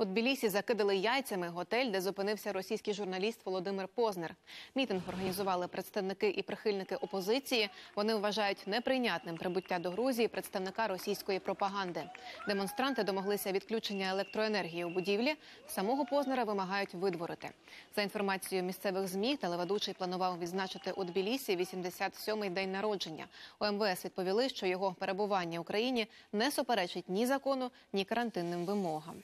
У Тбілісі закидали яйцями готель, де зупинився російський журналіст Володимир Познер. Мітинг організували представники і прихильники опозиції. Вони вважають неприйнятним прибуття до Грузії представника російської пропаганди. Демонстранти домоглися відключення електроенергії у будівлі. Самого Познера вимагають видворити. За інформацією місцевих змі, телеведучий планував відзначити у Тбілісі 87-й день народження. У МВС відповіли, що його перебування в Україні не суперечить ні закону, ні карантинним вимогам.